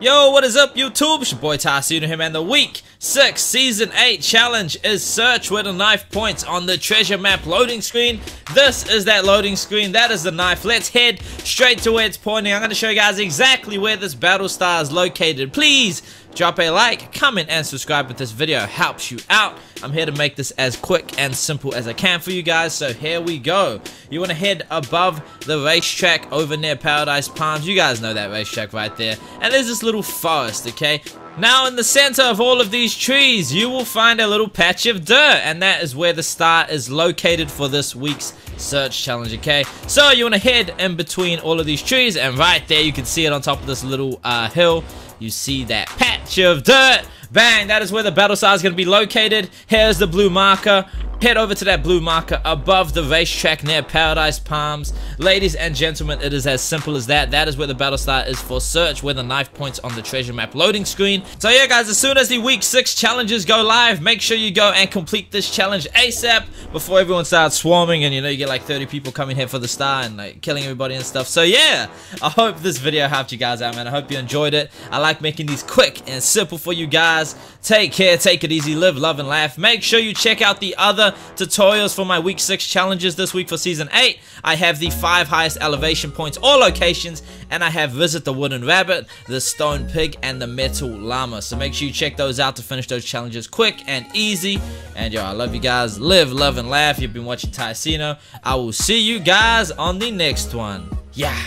Yo, what is up YouTube? It's your boy Tyceno here, man. The week 6 season 8 challenge is search where the knife points on the treasure map loading screen. This is that loading screen. That is the knife. Let's head straight to where it's pointing. I'm going to show you guys exactly where this battle star is located. Please drop a like, comment, and subscribe if this video helps you out. I'm here to make this as quick and simple as I can for you guys, so here we go. You want to head above the racetrack over near Paradise Palms. You guys know that racetrack right there. And there's this little forest, okay? Now in the center of all of these trees, you will find a little patch of dirt, and that is where the star is located for this week's search challenge, okay? So you want to head in between all of these trees, and right there you can see it on top of this little uh, hill. You see that patch of dirt. Bang, that is where the battle star is going to be located. Here's the blue marker head over to that blue marker above the racetrack near Paradise Palms. Ladies and gentlemen, it is as simple as that. That is where the battle star is for search, where the knife points on the treasure map loading screen. So yeah, guys, as soon as the week 6 challenges go live, make sure you go and complete this challenge ASAP before everyone starts swarming and, you know, you get like 30 people coming here for the star and like killing everybody and stuff. So yeah, I hope this video helped you guys out, man. I hope you enjoyed it. I like making these quick and simple for you guys. Take care, take it easy, live, love, and laugh. Make sure you check out the other tutorials for my week 6 challenges this week for season 8. I have the 5 highest elevation points or locations and I have visit the wooden rabbit, the stone pig and the metal llama. So make sure you check those out to finish those challenges quick and easy. And yo, I love you guys. Live, love and laugh. You've been watching Tyceno. I will see you guys on the next one. Yeah.